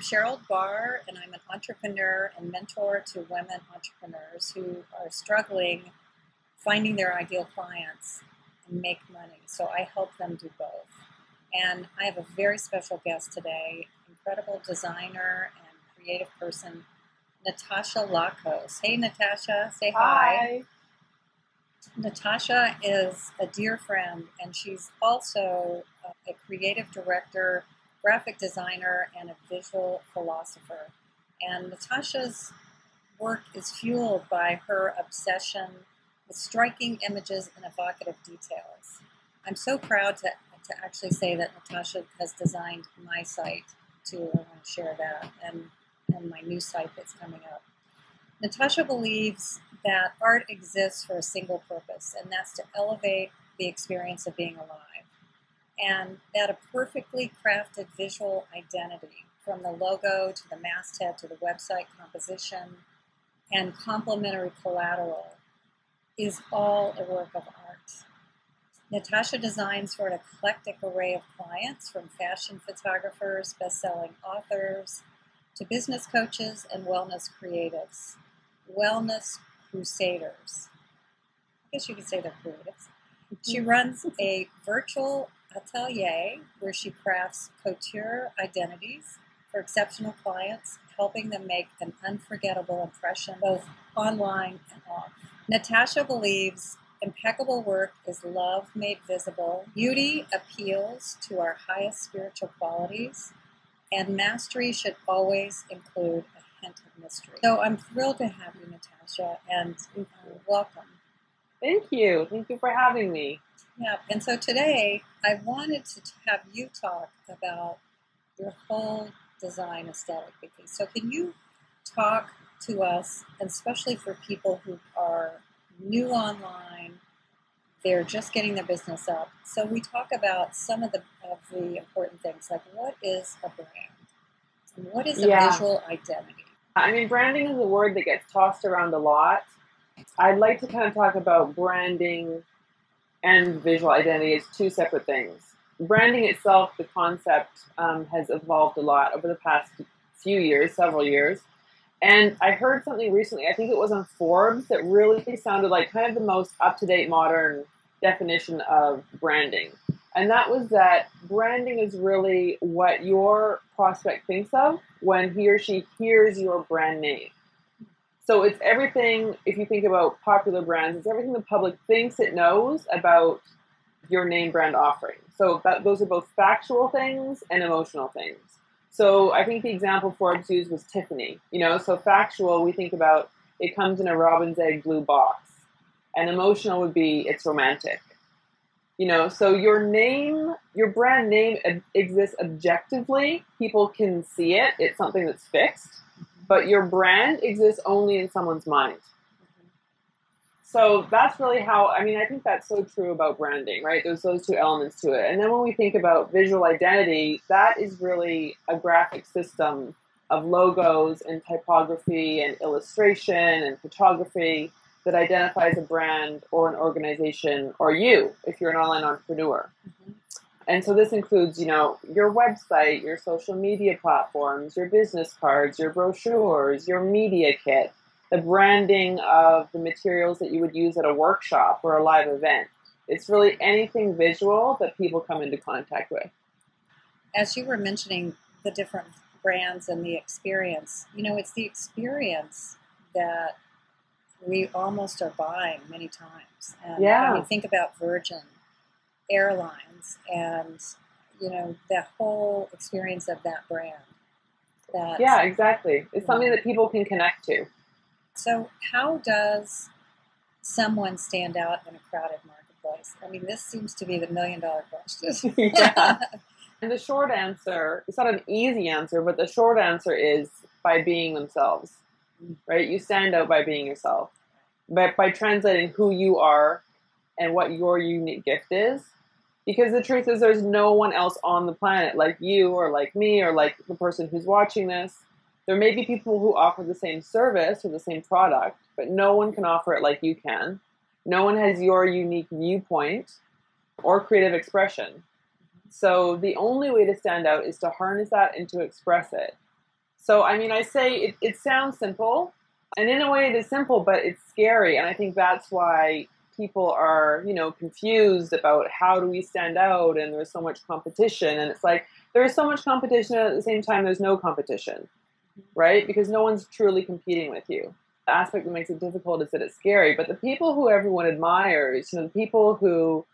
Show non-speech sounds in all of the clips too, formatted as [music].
I'm Sherold Barr, and I'm an entrepreneur and mentor to women entrepreneurs who are struggling finding their ideal clients and make money. So I help them do both. And I have a very special guest today, incredible designer and creative person, Natasha Lakos. Hey, Natasha, say hi. Hi. Natasha is a dear friend, and she's also a creative director, graphic designer, and a visual philosopher. And Natasha's work is fueled by her obsession with striking images and evocative details. I'm so proud to, to actually say that Natasha has designed my site too. I want to share that and, and my new site that's coming up. Natasha believes that art exists for a single purpose, and that's to elevate the experience of being alive. And that a perfectly crafted visual identity, from the logo to the masthead to the website composition and complementary collateral, is all a work of art. Natasha designs for an eclectic array of clients, from fashion photographers, best selling authors, to business coaches and wellness creatives. Wellness crusaders. I guess you could say they're creatives. She Mm-hmm. runs a virtual atelier where she crafts couture identities for exceptional clients, helping them make an unforgettable impression both online and off. Natasha believes impeccable work is love made visible, beauty appeals to our highest spiritual qualities, and mastery should always include a hint of mystery. So I'm thrilled to have you, Natasha, and welcome. Thank you. Thank you for having me. Yeah, and so today I wanted to have you talk about your whole design aesthetic. Because so, can you talk to us, and especially for people who are new online, they're just getting their business up. So we talk about some of the of the important things, like what is a brand, and what is a Yeah. visual identity. I mean, branding is a word that gets tossed around a lot. I'd like to kind of talk about branding and visual identity as two separate things. Branding itself, the concept, um, has evolved a lot over the past few years, several years. And I heard something recently, I think it was on Forbes, that really sounded like kind of the most up to date modern definition of branding. And that was that branding is really what your prospect thinks of when he or she hears your brand name. So it's everything, if you think about popular brands, it's everything the public thinks it knows about your name brand offering. So that, those are both factual things and emotional things. So I think the example Forbes used was Tiffany. You know, so factual, we think about it comes in a robin's egg blue box. And emotional would be it's romantic. You know, so your name, your brand name exists objectively. People can see it. It's something that's fixed. But your brand exists only in someone's mind. So that's really how, I mean, I think that's so true about branding, right? There's those two elements to it. And then when we think about visual identity, that is really a graphic system of logos and typography and illustration and photography that identifies a brand or an organization or you if you're an online entrepreneur. Mhm. And so this includes, you know, your website, your social media platforms, your business cards, your brochures, your media kit, the branding of the materials that you would use at a workshop or a live event. It's really anything visual that people come into contact with. As you were mentioning the different brands and the experience, you know, it's the experience that we almost are buying many times. And Yeah. when you think about Virgin Airlines and, you know, the whole experience of that brand. That, Yeah, exactly. It's something that people can connect to. So, how does someone stand out in a crowded marketplace? I mean, this seems to be the million dollar question. [laughs] Yeah. And the short answer, it's not an easy answer, but the short answer is by being themselves, right? You stand out by being yourself, but by translating who you are and what your unique gift is. Because the truth is, there's no one else on the planet like you or like me or like the person who's watching this. There may be people who offer the same service or the same product, but no one can offer it like you can. No one has your unique viewpoint or creative expression. So the only way to stand out is to harness that and to express it. So, I mean, I say it, it sounds simple, and in a way it is simple, but it's scary. And I think that's why people are, you know, confused about how do we stand out and there's so much competition. And it's like, there's so much competition and at the same time there's no competition, right? Because no one's truly competing with you. The aspect that makes it difficult is that it's scary. But the people who everyone admires, you know, the people who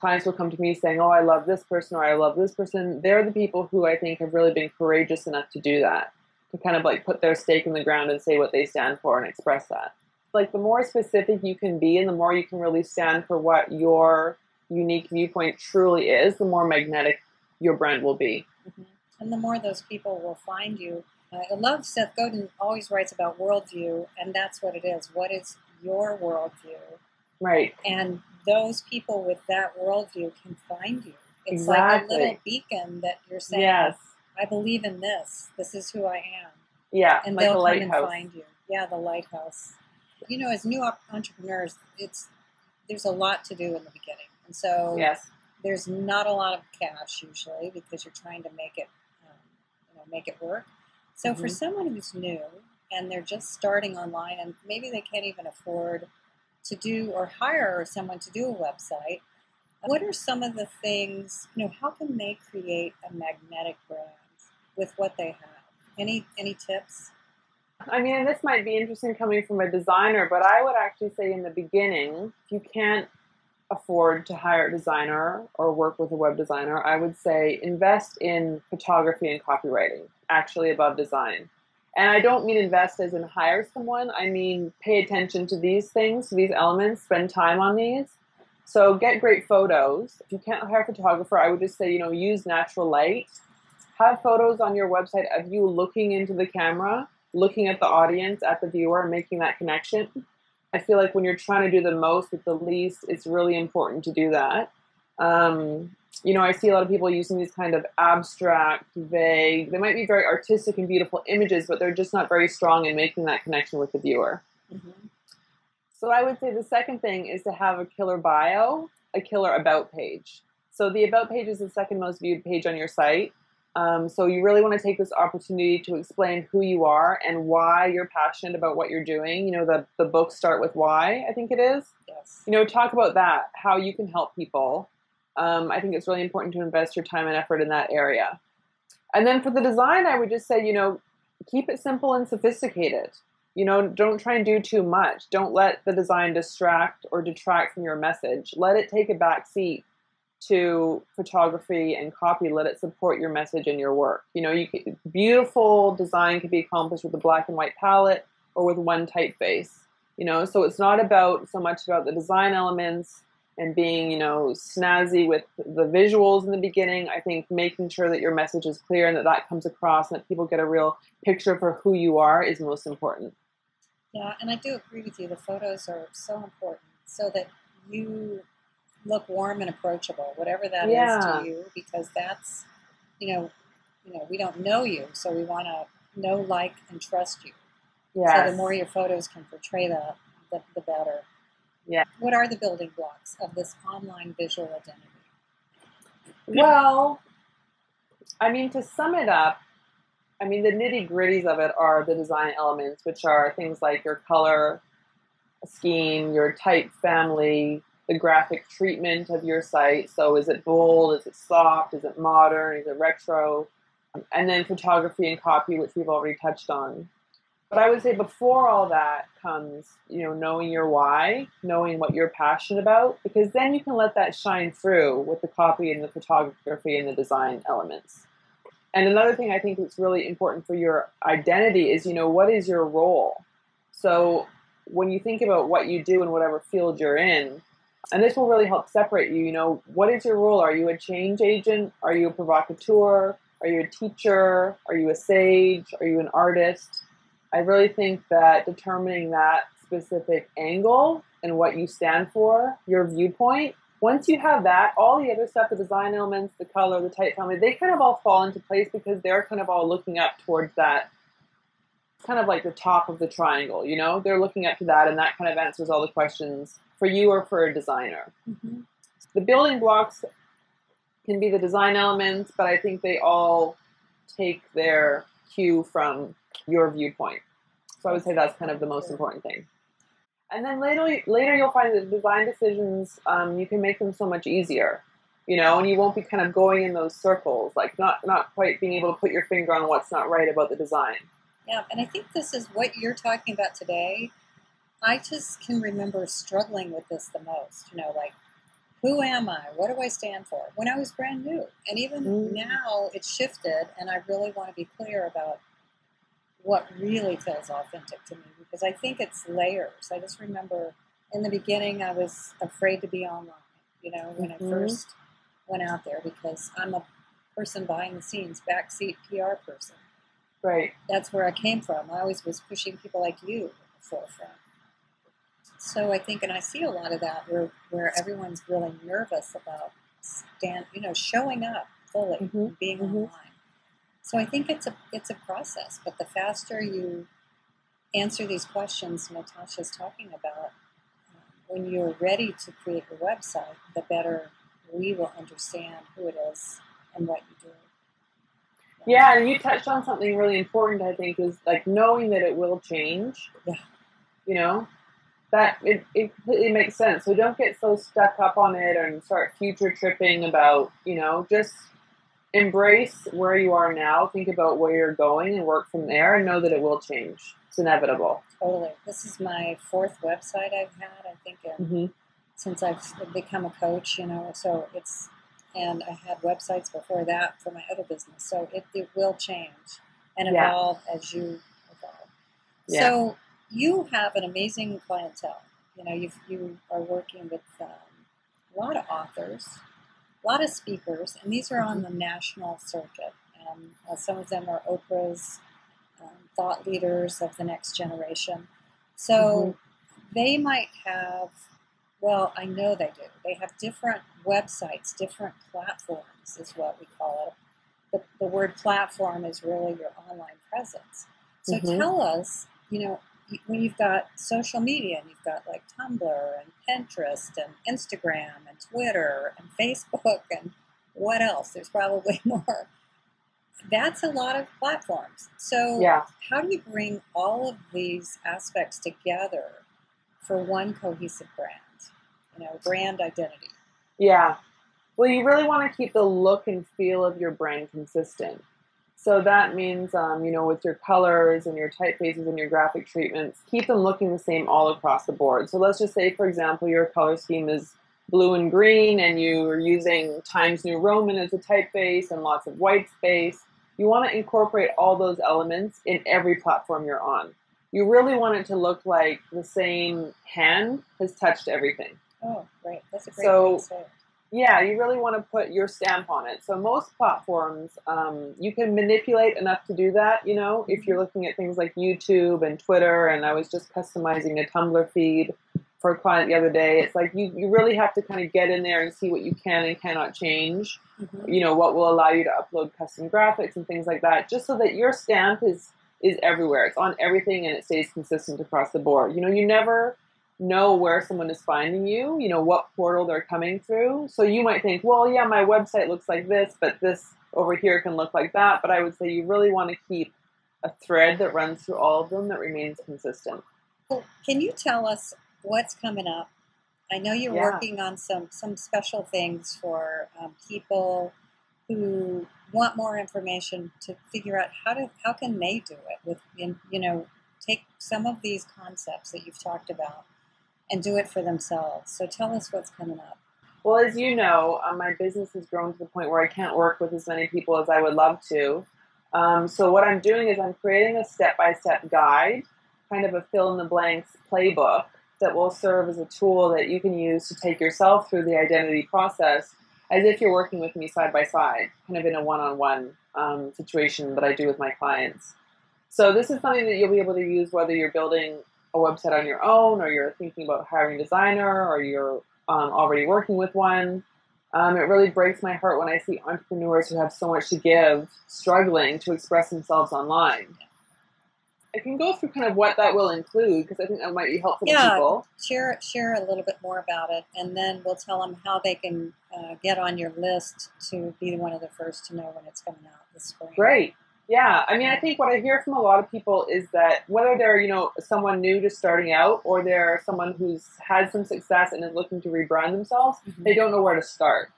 clients will come to me saying, Oh, I love this person or I love this person, they're the people who I think have really been courageous enough to do that to kind of like put their stake in the ground and say what they stand for and express that. Like the more specific you can be and the more you can really stand for what your unique viewpoint truly is, the more magnetic your brand will be. Mm-hmm. And the more those people will find you. Uh, I love Seth Godin always writes about worldview, and that's what it is. What is your worldview? Right. And those people with that worldview can find you. It's exactly. like a little beacon that you're saying, Yes. I believe in this. This is who I am. Yeah. And like they'll come and find you. Yeah, the lighthouse. You know, as new entrepreneurs, it's there's a lot to do in the beginning, and so Yes. there's not a lot of cash usually because you're trying to make it, um, you know, make it work. So for Mhm. someone who's new and they're just starting online, and maybe they can't even afford to do or hire someone to do a website, what are some of the things? You know, how can they create a magnetic brand with what they have? Any any tips? I mean, this might be interesting coming from a designer, but I would actually say in the beginning, if you can't afford to hire a designer or work with a web designer, I would say invest in photography and copywriting, actually above design. And I don't mean invest as in hire someone, I mean pay attention to these things, to these elements, spend time on these. So get great photos. If you can't hire a photographer, I would just say, you know, use natural light. Have photos on your website of you looking into the camera, looking at the audience, at the viewer, and making that connection. I feel like when you're trying to do the most with the least, it's really important to do that. Um, you know, I see a lot of people using these kind of abstract, vague, they might be very artistic and beautiful images, but they're just not very strong in making that connection with the viewer. Mm-hmm. So I would say the second thing is to have a killer bio, a killer about page. So the about page is the second most viewed page on your site. Um, so you really want to take this opportunity to explain who you are and why you're passionate about what you're doing. You know, the, the books start with why, I think it is. Yes. You know, talk about that, how you can help people. Um, I think it's really important to invest your time and effort in that area. And then for the design, I would just say, you know, keep it simple and sophisticated. You know, don't try and do too much. Don't let the design distract or detract from your message. Let it take a back seat to photography and copy. Let it support your message and your work. You know, you can, beautiful design can be accomplished with a black and white palette or with one typeface. You know, so it's not about so much about the design elements and being, you know, snazzy with the visuals in the beginning. I think making sure that your message is clear and that that comes across and that people get a real picture for who you are is most important. Yeah, and I do agree with you. The photos are so important so that you look warm and approachable, whatever that is Yeah. to you, because that's, you know, you know, we don't know you, so we want to know, like, and trust you. Yeah. So the more your photos can portray that, the, the better. Yeah. What are the building blocks of this online visual identity? Well, I mean, to sum it up, I mean, the nitty gritties of it are the design elements, which are things like your color scheme, your type family, the graphic treatment of your site. So, is it bold? Is it soft? Is it modern? Is it retro? Um, and then photography and copy, which we've already touched on. But I would say before all that comes, you know, knowing your why, knowing what you're passionate about, because then you can let that shine through with the copy and the photography and the design elements. And another thing I think that's really important for your identity is, you know, what is your role? So when you think about what you do in whatever field you're in, and this will really help separate you, you know, what is your role? Are you a change agent? Are you a provocateur? Are you a teacher? Are you a sage? Are you an artist? I really think that determining that specific angle and what you stand for, your viewpoint, once you have that, all the other stuff, the design elements, the color, the type family, they kind of all fall into place because they're kind of all looking up towards that kind of like the top of the triangle, you know? They're looking up to that and that kind of answers all the questions for you or for a designer. Mm-hmm. The building blocks can be the design elements, but I think they all take their cue from your viewpoint. So I would say that's kind of the most important thing. And then later, later you'll find that design decisions um, you can make them so much easier, you know, and you won't be kind of going in those circles, like not not quite being able to put your finger on what's not right about the design. Yeah, and I think this is what you're talking about today. I just can remember struggling with this the most. You know, like who am I? What do I stand for? When I was brand new, and even mm. now it's shifted, and I really want to be clear about what really feels authentic to me because I think it's layers. I just remember in the beginning I was afraid to be online, you know, when mm-hmm. I first went out there because I'm a person behind the scenes, backseat PR person. Right. That's where I came from. I always was pushing people like you forefront. So I think, and I see a lot of that where, where everyone's really nervous about stand, you know, showing up fully, mm-hmm. being mm-hmm. online. So I think it's a it's a process, but the faster you answer these questions Natasha's talking about, um, when you're ready to create your website, the better we will understand who it is and what you do. Yeah, and you touched on something really important. I think is like knowing that it will change. Yeah. You know, that it, it completely makes sense. So don't get so stuck up on it and start future tripping about you know just embrace where you are now, think about where you're going, and work from there, and know that it will change. It's inevitable. Totally. This is my fourth website I've had. I think in, mm-hmm. since I've become a coach, you know. So it's and I had websites before that for my other business. So it, it will change and evolve yeah. as you evolve. Yeah. So you have an amazing clientele. You know, you you are working with um, a lot of authors a lot of speakers, and these are on the national circuit. Um, uh, some of them are Oprah's um, thought leaders of the next generation. So mm-hmm. they might have, well, I know they do. They have different websites, different platforms, is what we call it. The, the word platform is really your online presence. So mm-hmm. tell us, you know, when you've got social media and you've got like Tumblr and Pinterest and Instagram and Twitter and Facebook and what else? There's probably [laughs] more. That's a lot of platforms. So, yeah. how do you bring all of these aspects together for one cohesive brand? You know, brand identity. Yeah. Well, you really want to keep the look and feel of your brand consistent. So that means, um, you know, with your colors and your typefaces and your graphic treatments, keep them looking the same all across the board. So let's just say, for example, your color scheme is blue and green and you're using Times New Roman as a typeface and lots of white space. You want to incorporate all those elements in every platform you're on. You really want it to look like the same hand has touched everything. Oh, right. That's a great so, way yeah, you really want to put your stamp on it. So most platforms, um, you can manipulate enough to do that. You know, if you're looking at things like YouTube and Twitter, and I was just customizing a Tumblr feed for a client the other day. It's like you, you really have to kind of get in there and see what you can and cannot change. Mm-hmm. You know, what will allow you to upload custom graphics and things like that, just so that your stamp is is everywhere. It's on everything and it stays consistent across the board. You know, you never know where someone is finding you, you know, what portal they're coming through. So you might think, well, yeah, my website looks like this, but this over here can look like that. But I would say you really want to keep a thread that runs through all of them that remains consistent. Well, can you tell us what's coming up? I know you're yeah. working on some some special things for um, people who want more information to figure out how to how can they do it with you know take some of these concepts that you've talked about and do it for themselves. So tell us what's coming up. Well, as you know, uh, my business has grown to the point where I can't work with as many people as I would love to. Um, so what I'm doing is I'm creating a step-by-step guide, kind of a fill-in-the-blanks playbook that will serve as a tool that you can use to take yourself through the identity process as if you're working with me side by side, kind of in a one-on-one um, situation that I do with my clients. So this is something that you'll be able to use whether you're building a website on your own, or you're thinking about hiring a designer, or you're um, already working with one. Um, it really breaks my heart when I see entrepreneurs who have so much to give struggling to express themselves online. I can go through kind of what that will include because I think that might be helpful yeah, to people. Share share a little bit more about it, and then we'll tell them how they can uh, get on your list to be one of the first to know when it's coming out this spring. Great. Yeah, I mean, I think what I hear from a lot of people is that whether they're, you know, someone new just starting out or they're someone who's had some success and is looking to rebrand themselves, Mhm. they don't know where to start.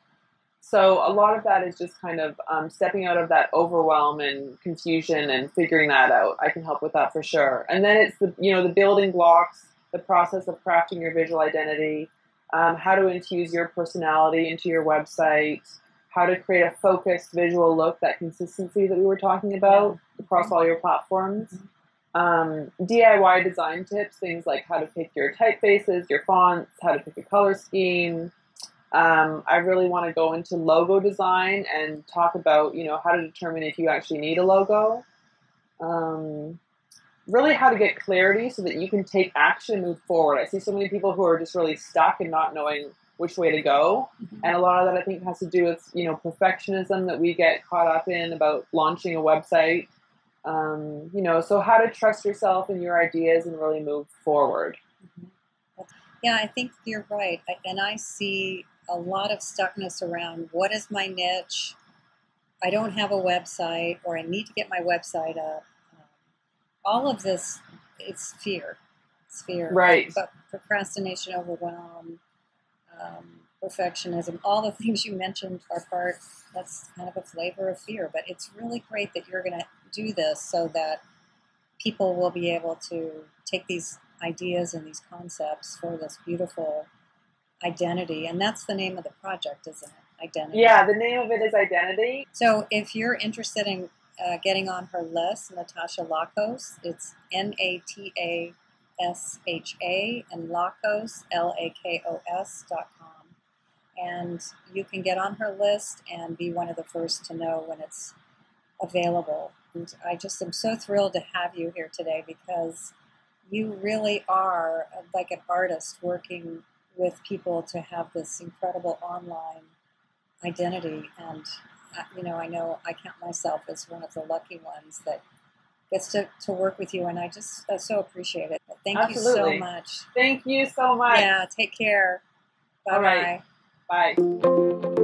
So a lot of that is just kind of um, stepping out of that overwhelm and confusion and figuring that out. I can help with that for sure. And then it's the, you know, the building blocks, the process of crafting your visual identity, um, how to infuse your personality into your website, how to create a focused visual look, that consistency that we were talking about across all your platforms. Um, DIY design tips, things like how to pick your typefaces, your fonts, how to pick a color scheme. Um, I really want to go into logo design and talk about, you know, how to determine if you actually need a logo. Um, really how to get clarity so that you can take action and move forward. I see so many people who are just really stuck and not knowing which way to go. Mhm. And a lot of that I think has to do with, you know, perfectionism that we get caught up in about launching a website. Um, you know, so how to trust yourself and your ideas and really move forward. Yeah, I think you're right. I, and I see a lot of stuckness around what is my niche? I don't have a website, or I need to get my website up. Um, all of this, it's fear. It's fear. Right. But procrastination, overwhelm, um, perfectionism, all the [laughs] things you mentioned are part, that's kind of a flavor of fear. But it's really great that you're going to do this so that people will be able to take these ideas and these concepts for this beautiful identity. And that's the name of the project, isn't it? Identity. Yeah, the name of it is Identity. So if you're interested in uh, getting on her list, Natasha Lakos, it's N A T A S H A and Lakos, L A K O S dot com. And you can get on her list and be one of the first to know when it's available. And I just am so thrilled to have you here today because you really are uh, like an artist working with people to have this incredible online identity. And, uh, you know, I know I count myself as one of the lucky ones that gets to, to work with you. And I just uh, so appreciate it. Thank you so much. Thank you so much. Yeah, take care. Bye-bye. right. Bye.